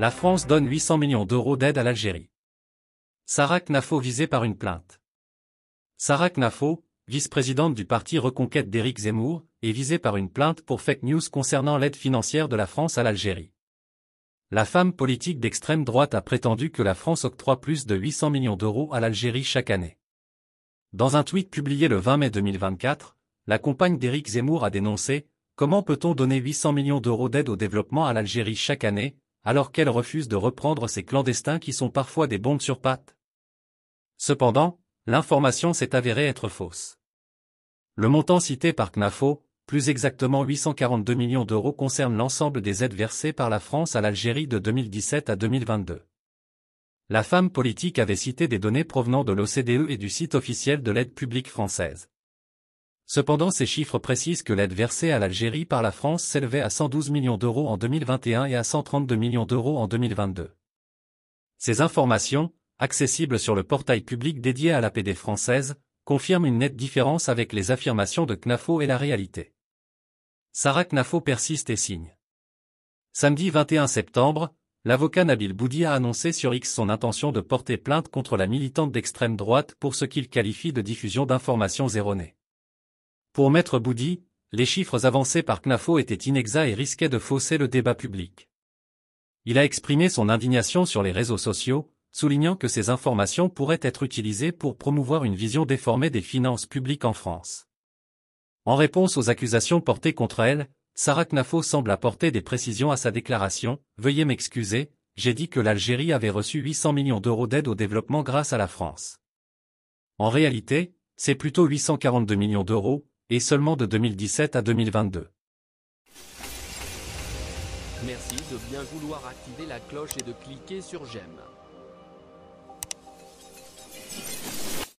La France donne 800 millions d'euros d'aide à l'Algérie. Sarah Knafo visée par une plainte. Sarah Knafo, vice-présidente du parti Reconquête d'Éric Zemmour, est visée par une plainte pour fake news concernant l'aide financière de la France à l'Algérie. La femme politique d'extrême droite a prétendu que la France octroie plus de 800 millions d'euros à l'Algérie chaque année. Dans un tweet publié le 20 mai 2024, la compagne d'Éric Zemmour a dénoncé Comment peut-on donner 800 millions d'euros d'aide au développement à l'Algérie chaque année, alors qu'elle refuse de reprendre ces clandestins qui sont parfois des bombes sur pattes Cependant, l'information s'est avérée être fausse. Le montant cité par CNAFO, plus exactement 842 millions d'euros concerne l'ensemble des aides versées par la France à l'Algérie de 2017 à 2022. La femme politique avait cité des données provenant de l'OCDE et du site officiel de l'aide publique française. Cependant ces chiffres précisent que l'aide versée à l'Algérie par la France s'élevait à 112 millions d'euros en 2021 et à 132 millions d'euros en 2022. Ces informations, accessibles sur le portail public dédié à l'APD française, confirment une nette différence avec les affirmations de CNAFO et la réalité. Sarah CNAFO persiste et signe. Samedi 21 septembre, l'avocat Nabil Boudi a annoncé sur X son intention de porter plainte contre la militante d'extrême droite pour ce qu'il qualifie de diffusion d'informations erronées. Pour Maître Boudi, les chiffres avancés par CNAFO étaient inexacts et risquaient de fausser le débat public. Il a exprimé son indignation sur les réseaux sociaux, soulignant que ces informations pourraient être utilisées pour promouvoir une vision déformée des finances publiques en France. En réponse aux accusations portées contre elle, Sarah Knafo semble apporter des précisions à sa déclaration, Veuillez m'excuser, j'ai dit que l'Algérie avait reçu 800 millions d'euros d'aide au développement grâce à la France. En réalité, c'est plutôt 842 millions d'euros, et seulement de 2017 à 2022. Merci de bien vouloir activer la cloche et de cliquer sur j'aime.